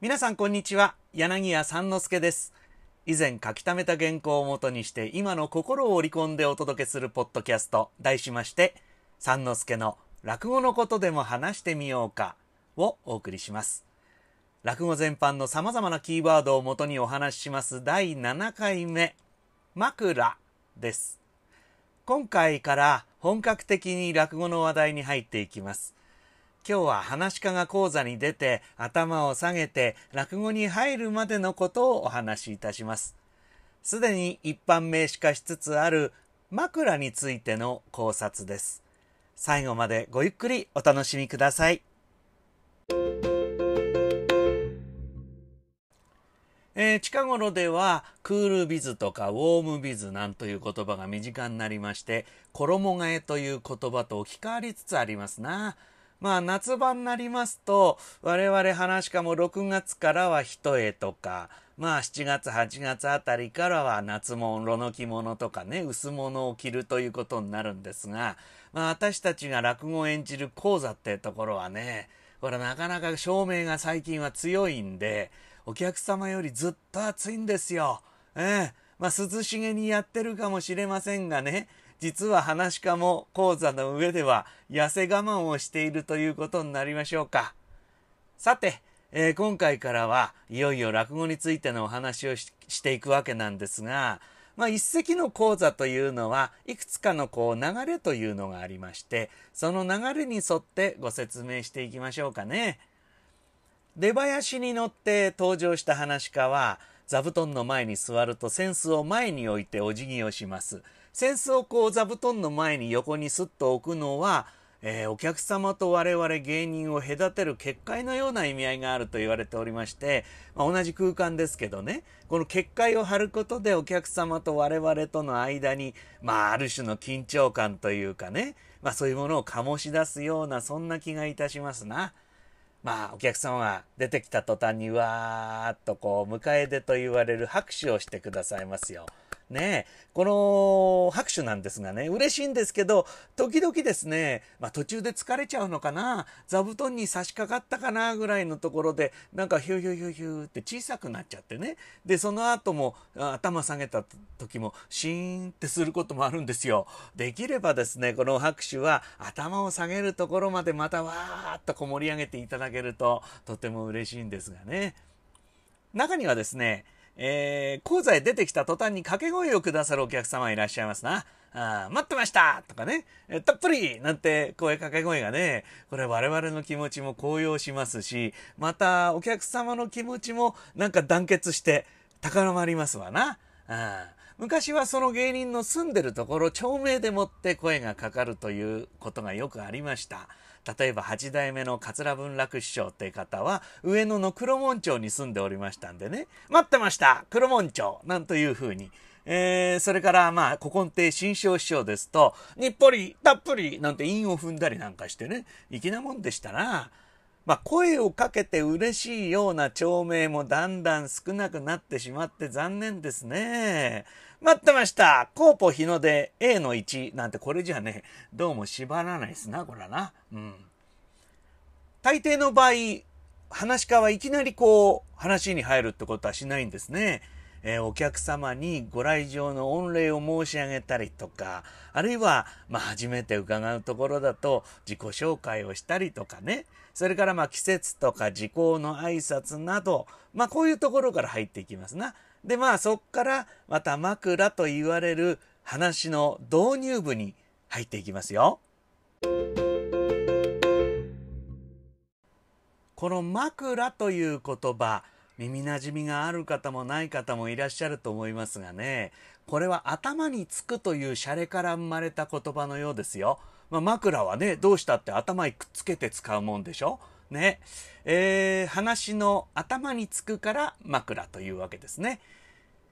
皆さんこんにちは。柳家三之助です。以前書き溜めた原稿をもとにして今の心を織り込んでお届けするポッドキャスト。題しまして三之助の落語のことでも話してみようか。をお送りします。落語全般の様々なキーワードをもとにお話しします。第7回目。枕です。今回から本格的に落語の話題に入っていきます。今日は話し家が講座に出て頭を下げて落語に入るまでのことをお話しいたします。すでに一般名詞化しつつある枕についての考察です。最後までごゆっくりお楽しみください。えー、近頃ではクールビズとかウォームビズなんという言葉が身近になりまして衣替えという言葉と置き換わりつつありますな。まあ夏場になりますと我々話家も6月からは一重とかまあ7月8月あたりからは夏物の着物とかね薄物を着るということになるんですが、まあ、私たちが落語を演じる講座ってところはねこれなかなか照明が最近は強いんでお客様よりずっと暑いんですよ。ええまあ涼しげにやってるかもしれませんがね実は話家も講座の上では痩せ我慢をしているということになりましょうか。さて、えー、今回からはいよいよ落語についてのお話をしていくわけなんですが、まあ、一石の講座というのはいくつかのこう流れというのがありましてその流れに沿ってご説明していきましょうかね。出囃子に乗って登場した話家は座布団の前に座ると扇子を前に置いてお辞儀をします。扇子をこう座布団の前に横にスッと置くのは、えー、お客様と我々芸人を隔てる結界のような意味合いがあると言われておりまして、まあ、同じ空間ですけどねこの結界を張ることでお客様と我々との間に、まあ、ある種の緊張感というかね、まあ、そういうものを醸し出すようなそんな気がいたしますな。まあ、お客様が出てきた途端にわーっとこう迎え出と言われる拍手をしてくださいますよ。ねこの拍手なんですがね、嬉しいんですけど、時々ですね、まあ途中で疲れちゃうのかな、座布団に差し掛かったかなぐらいのところで、なんかヒューヒューヒューヒューって小さくなっちゃってね。で、その後も頭下げた時もシーンってすることもあるんですよ。できればですね、この拍手は頭を下げるところまでまたわーっとこう盛り上げていただけるととても嬉しいんですがね。中にはですね、えー、講座へ出てきた途端に掛け声をくださるお客様いらっしゃいますな。あ待ってましたとかね、えたっぷりなんて声かけ声がね、これ我々の気持ちも高揚しますし、またお客様の気持ちもなんか団結して高まりますわな。あ昔はその芸人の住んでるところ、町名でもって声がかかるということがよくありました。例えば八代目の桂文楽師匠って方は上野の黒門町に住んでおりましたんでね待ってました黒門町なんというふうにえー、それから、まあ、古今亭新章師匠ですと、日暮里、たっぷり、なんて韻を踏んだりなんかしてね、粋なもんでしたな。まあ、声をかけて嬉しいような町名もだんだん少なくなってしまって残念ですね。待ってましたコーポ日の出 A の1なんてこれじゃね、どうも縛らないですな、これな。うん。大抵の場合、話し家はいきなりこう、話に入るってことはしないんですね。えー、お客様にご来場の御礼を申し上げたりとか、あるいは、まあ、初めて伺うところだと自己紹介をしたりとかね、それからまあ季節とか時効の挨拶など、まあこういうところから入っていきますな。でまあそっからまた枕と言われる話の導入部に入っていきますよ。この枕という言葉耳なじみがある方もない方もいらっしゃると思いますがねこれは頭につくというシャレから生まれた言葉のようですよ。まあ、枕はねどうしたって頭にくっつけて使うもんでしょ？ね。えー、話の頭につくから枕というわけですね。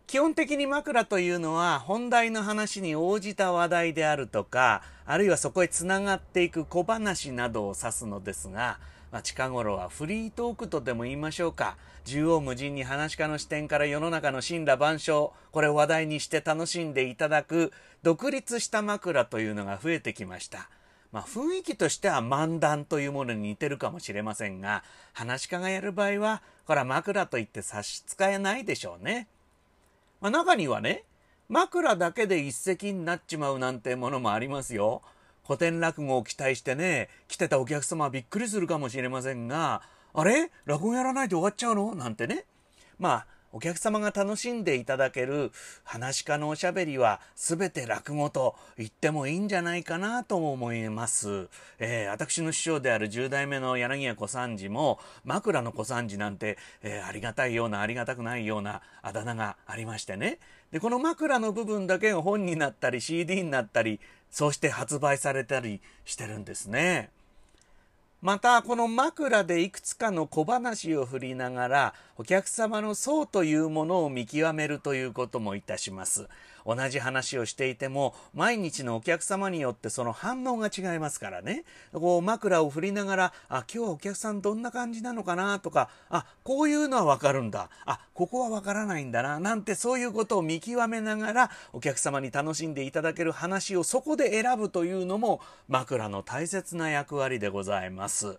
基本的に枕というのは本題の話に応じた話題であるとか、あるいはそこへつながっていく小話などを指すのですが、まあ、近頃はフリートークとでも言いましょうか。縦横無尽に話し家の視点から世の中の神羅万象、これを話題にして楽しんでいただく独立した枕というのが増えてきました。まあ、雰囲気としては漫談というものに似てるかもしれませんが、話し家がやる場合は、これは枕といって差し支えないでしょうね。まあ、中にはね、枕だけで一石になっちまうなんてものもありますよ。古典落語を期待してね、来てたお客様はびっくりするかもしれませんが、あれ？落語やらないで終わっちゃうの？なんてね。まあ、お客様が楽しんでいただける話し家のおしゃべりは全て落語と言ってもいいんじゃないかなと思います。えー、私の師匠である10代目の柳家小三治も枕の小三治なんて、えー、ありがたいようなありがたくないようなあだ名がありましてね。で、この枕の部分だけが本になったり CD になったり、そうして発売されたりしてるんですね。またこの枕でいくつかの小話を振りながらお客様の層というものを見極めるということもいたします。同じ話をしていても毎日のお客様によってその反応が違いますからねこう枕を振りながらあ今日はお客さんどんな感じなのかなとかあこういうのはわかるんだあここはわからないんだななんてそういうことを見極めながらお客様に楽しんでいただける話をそこで選ぶというのも枕の大切な役割でございます。ます。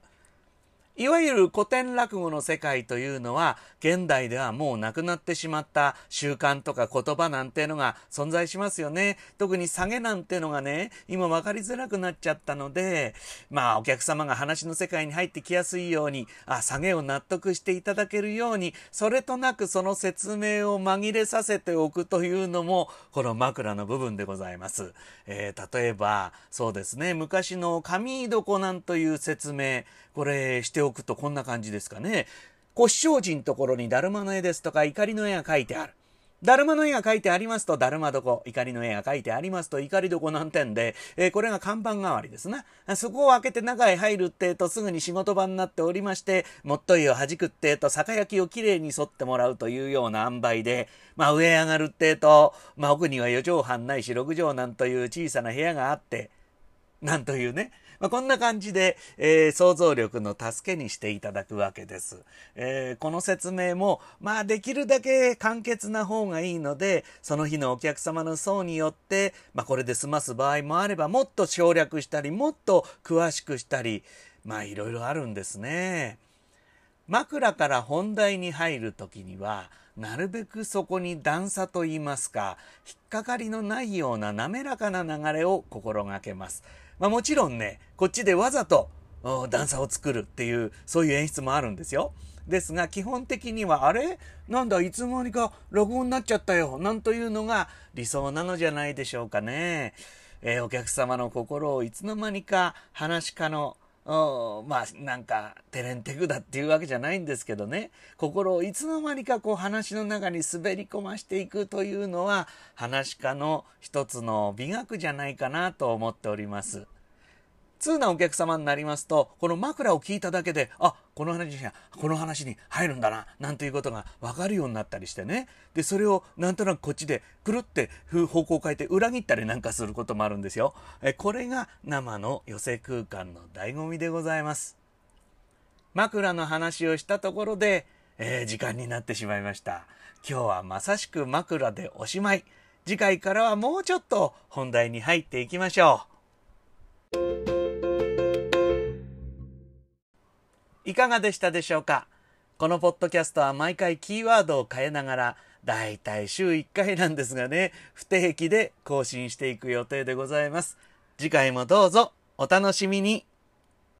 いわゆる古典落語の世界というのは現代ではもうなくなってしまった習慣とか言葉なんていうのが存在しますよね。特に下げなんていうのがね、今分かりづらくなっちゃったので、まあお客様が話の世界に入ってきやすいように、あ、下げを納得していただけるように、それとなくその説明を紛れさせておくというのも、この枕の部分でございます。えー、例えば、そうですね、昔の紙床なんという説明、これしておくとこんな感じですかね。小師匠人ところにだるまの絵ですとか怒りの絵が描いてある。だるまの絵が描いてありますと、だるま床、怒りの絵が描いてありますと、怒り床難点で、えー、これが看板代わりですな。そこを開けて中へ入るってえと、すぐに仕事場になっておりまして、もっといを弾くってえと、酒焼きをきれいに沿ってもらうというような塩梅で、まあ上上がるってえと、まあ奥には四畳半ないし六畳なんという小さな部屋があって、なんというね、まあ、こんな感じで、えー、想像力の助けにしていただくわけです。えー、この説明も、まあできるだけ簡潔な方がいいので、その日のお客様の層によって、まあこれで済ます場合もあれば、もっと省略したり、もっと詳しくしたり、まあいろいろあるんですね。枕から本題に入る時には、なるべくそこに段差といいますか、引っかかりのないような滑らかな流れを心がけます。まあもちろんね、こっちでわざと段差を作るっていう、そういう演出もあるんですよ。ですが、基本的には、あれ？なんだ、いつの間にか録音になっちゃったよ。なんというのが理想なのじゃないでしょうかね。えー、お客様の心をいつの間にか話し家のまあなんかテレンテグだっていうわけじゃないんですけどね心をいつの間にかこう話の中に滑り込ましていくというのは話し家の一つの美学じゃないかなと思っております。通なお客様になりますと、この枕を聞いただけで、あ、この話に、この話に入るんだな、なんていうことが分かるようになったりしてね。で、それをなんとなくこっちでくるって方向を変えて裏切ったりなんかすることもあるんですよ。えこれが生の寄せ空間の醍醐味でございます。枕の話をしたところで、えー、時間になってしまいました。今日はまさしく枕でおしまい。次回からはもうちょっと本題に入っていきましょう。いかがでしたでしょうか？このポッドキャストは毎回キーワードを変えながら、だいたい週1回なんですがね、不定期で更新していく予定でございます。次回もどうぞお楽しみに。